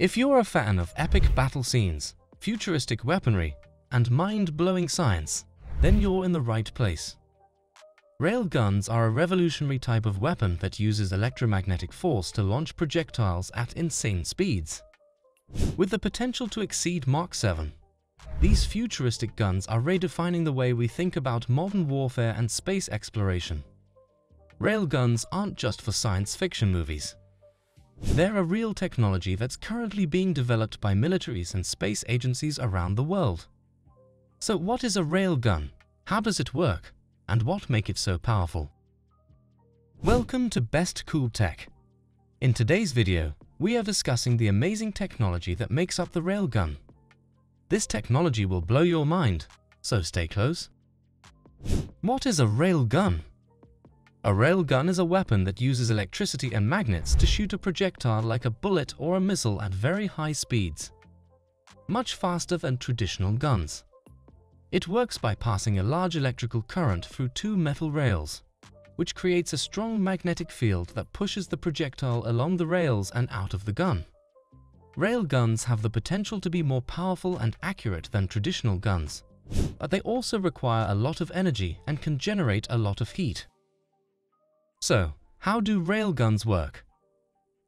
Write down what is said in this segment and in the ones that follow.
If you're a fan of epic battle scenes, futuristic weaponry, and mind-blowing science, then you're in the right place. Railguns are a revolutionary type of weapon that uses electromagnetic force to launch projectiles at insane speeds. With the potential to exceed Mach 7, these futuristic guns are redefining the way we think about modern warfare and space exploration. Railguns aren't just for science fiction movies. They're a real technology that's currently being developed by militaries and space agencies around the world. So what is a railgun? How does it work? And what make it so powerful? Welcome to Best Cool Tech. In today's video, we are discussing the amazing technology that makes up the railgun. This technology will blow your mind, so stay close. What is a railgun? A railgun is a weapon that uses electricity and magnets to shoot a projectile like a bullet or a missile at very high speeds, much faster than traditional guns. It works by passing a large electrical current through two metal rails, which creates a strong magnetic field that pushes the projectile along the rails and out of the gun. Railguns have the potential to be more powerful and accurate than traditional guns, but they also require a lot of energy and can generate a lot of heat. So, how do railguns work?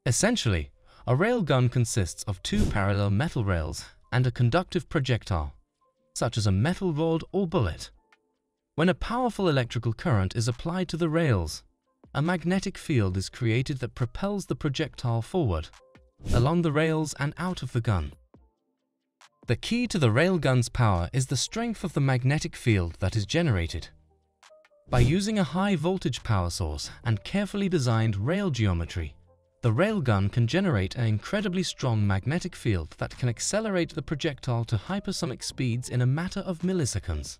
Essentially, a railgun consists of two parallel metal rails and a conductive projectile, such as a metal rod or bullet. When a powerful electrical current is applied to the rails, a magnetic field is created that propels the projectile forward, along the rails and out of the gun. The key to the railgun's power is the strength of the magnetic field that is generated. By using a high voltage power source and carefully designed rail geometry, the railgun can generate an incredibly strong magnetic field that can accelerate the projectile to hypersonic speeds in a matter of milliseconds.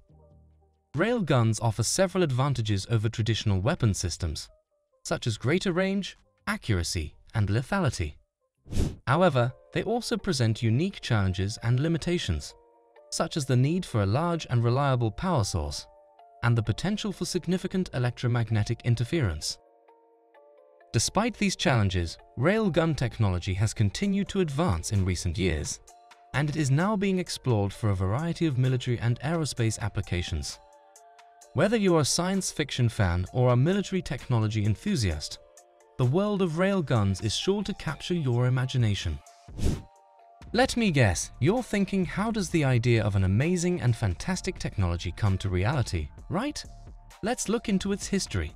Railguns offer several advantages over traditional weapon systems, such as greater range, accuracy, and lethality. However, they also present unique challenges and limitations, such as the need for a large and reliable power source and the potential for significant electromagnetic interference. Despite these challenges, railgun technology has continued to advance in recent years, and it is now being explored for a variety of military and aerospace applications. Whether you are a science fiction fan or a military technology enthusiast, the world of railguns is sure to capture your imagination. Let me guess, you're thinking how does the idea of an amazing and fantastic technology come to reality, right? Let's look into its history.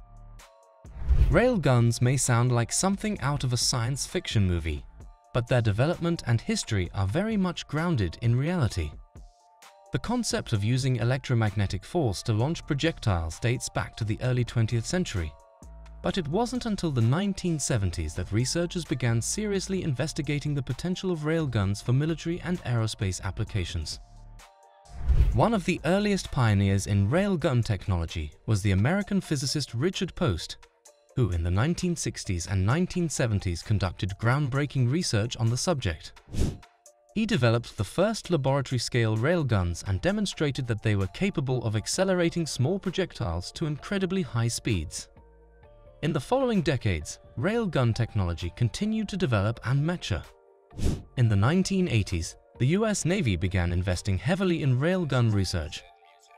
Railguns may sound like something out of a science fiction movie, but their development and history are very much grounded in reality. The concept of using electromagnetic force to launch projectiles dates back to the early 20th century but it wasn't until the 1970s that researchers began seriously investigating the potential of railguns for military and aerospace applications. One of the earliest pioneers in railgun technology was the American physicist Richard Post, who in the 1960s and 1970s conducted groundbreaking research on the subject. He developed the first laboratory-scale railguns and demonstrated that they were capable of accelerating small projectiles to incredibly high speeds. In the following decades, railgun technology continued to develop and mature. In the 1980s, the US Navy began investing heavily in railgun research,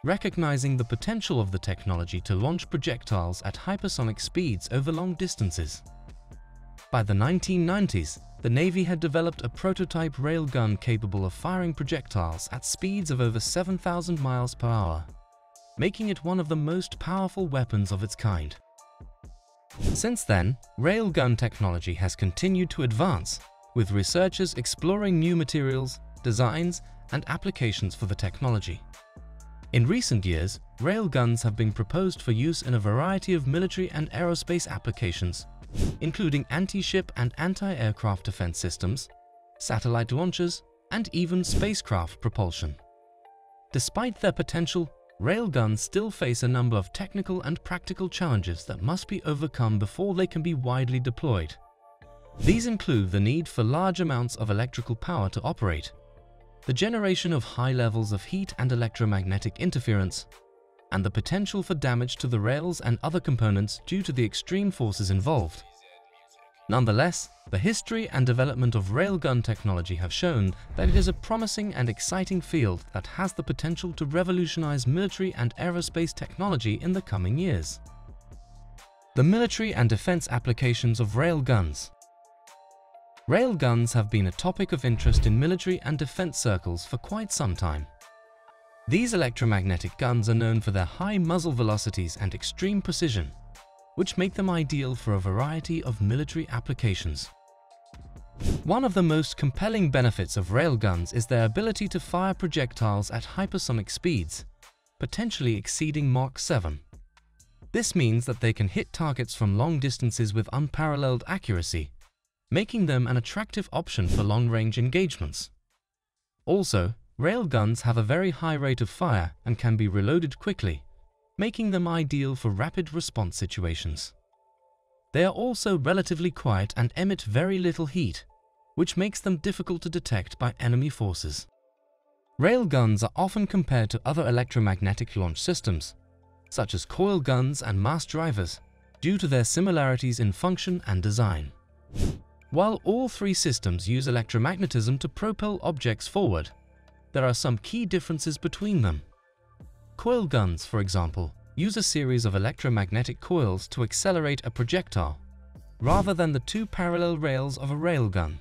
recognizing the potential of the technology to launch projectiles at hypersonic speeds over long distances. By the 1990s, the Navy had developed a prototype railgun capable of firing projectiles at speeds of over 7,000 miles per hour, making it one of the most powerful weapons of its kind. Since then, railgun technology has continued to advance, with researchers exploring new materials, designs, and applications for the technology. In recent years, railguns have been proposed for use in a variety of military and aerospace applications, including anti-ship and anti-aircraft defense systems, satellite launchers, and even spacecraft propulsion. Despite their potential, Railguns still face a number of technical and practical challenges that must be overcome before they can be widely deployed. These include the need for large amounts of electrical power to operate, the generation of high levels of heat and electromagnetic interference, and the potential for damage to the rails and other components due to the extreme forces involved. Nonetheless, the history and development of railgun technology have shown that it is a promising and exciting field that has the potential to revolutionize military and aerospace technology in the coming years. The military and defense applications of railguns Railguns have been a topic of interest in military and defense circles for quite some time. These electromagnetic guns are known for their high muzzle velocities and extreme precision, which make them ideal for a variety of military applications. One of the most compelling benefits of railguns is their ability to fire projectiles at hypersonic speeds, potentially exceeding Mach 7. This means that they can hit targets from long distances with unparalleled accuracy, making them an attractive option for long-range engagements. Also, railguns have a very high rate of fire and can be reloaded quickly, making them ideal for rapid response situations. They are also relatively quiet and emit very little heat, which makes them difficult to detect by enemy forces. Railguns are often compared to other electromagnetic launch systems, such as coil guns and mass drivers, due to their similarities in function and design. While all three systems use electromagnetism to propel objects forward, there are some key differences between them. Coil guns, for example, use a series of electromagnetic coils to accelerate a projectile, rather than the two parallel rails of a railgun.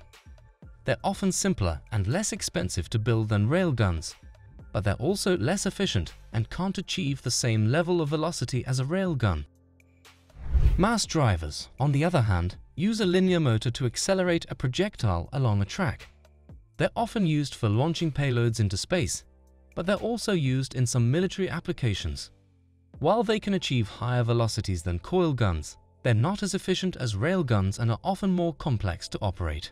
They're often simpler and less expensive to build than railguns, but they're also less efficient and can't achieve the same level of velocity as a railgun. Mass drivers, on the other hand, use a linear motor to accelerate a projectile along a track. They're often used for launching payloads into space but they're also used in some military applications. While they can achieve higher velocities than coil guns, they're not as efficient as railguns and are often more complex to operate.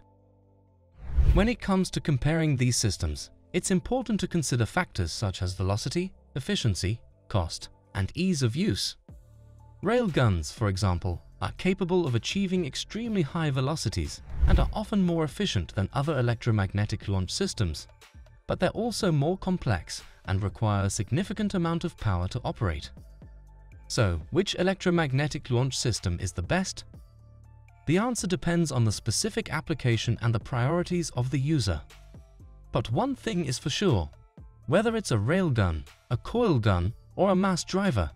When it comes to comparing these systems, it's important to consider factors such as velocity, efficiency, cost, and ease of use. Railguns, for example, are capable of achieving extremely high velocities and are often more efficient than other electromagnetic launch systems but they're also more complex and require a significant amount of power to operate. So, which electromagnetic launch system is the best? The answer depends on the specific application and the priorities of the user. But one thing is for sure, whether it's a railgun, a coil gun, or a mass driver,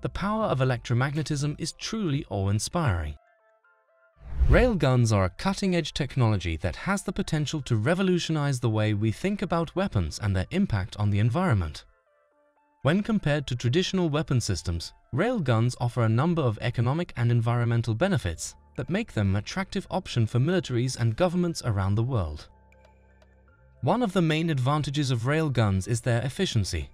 the power of electromagnetism is truly awe-inspiring. Railguns are a cutting-edge technology that has the potential to revolutionize the way we think about weapons and their impact on the environment. When compared to traditional weapon systems, railguns offer a number of economic and environmental benefits that make them an attractive option for militaries and governments around the world. One of the main advantages of railguns is their efficiency.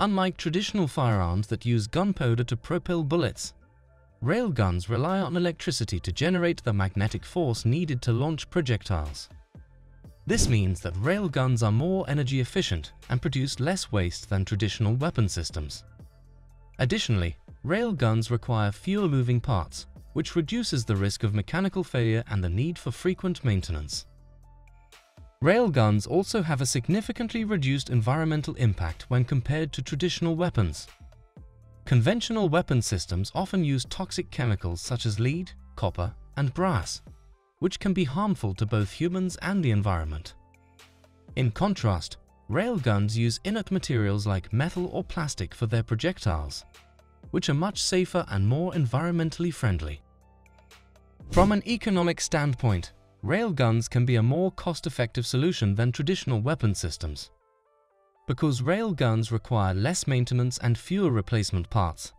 Unlike traditional firearms that use gunpowder to propel bullets, Railguns rely on electricity to generate the magnetic force needed to launch projectiles. This means that railguns are more energy efficient and produce less waste than traditional weapon systems. Additionally, railguns require fewer moving parts, which reduces the risk of mechanical failure and the need for frequent maintenance. Railguns also have a significantly reduced environmental impact when compared to traditional weapons, Conventional weapon systems often use toxic chemicals such as lead, copper, and brass, which can be harmful to both humans and the environment. In contrast, railguns use inert materials like metal or plastic for their projectiles, which are much safer and more environmentally friendly. From an economic standpoint, railguns can be a more cost-effective solution than traditional weapon systems. Because railguns require less maintenance and fewer replacement parts,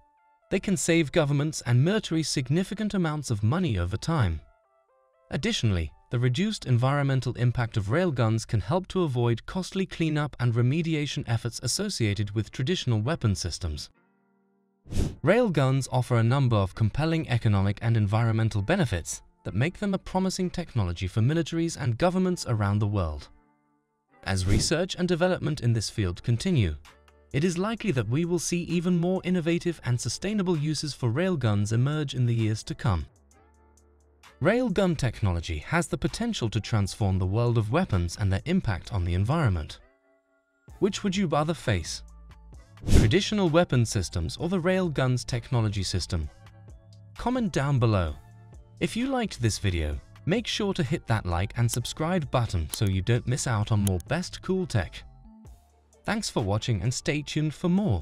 they can save governments and military significant amounts of money over time. Additionally, the reduced environmental impact of railguns can help to avoid costly cleanup and remediation efforts associated with traditional weapon systems. Railguns offer a number of compelling economic and environmental benefits that make them a promising technology for militaries and governments around the world. As research and development in this field continue, it is likely that we will see even more innovative and sustainable uses for railguns emerge in the years to come. Railgun technology has the potential to transform the world of weapons and their impact on the environment. Which would you rather face? Traditional weapon systems or the railgun's technology system? Comment down below. If you liked this video, make sure to hit that like and subscribe button so you don't miss out on more best cool tech. Thanks for watching and stay tuned for more.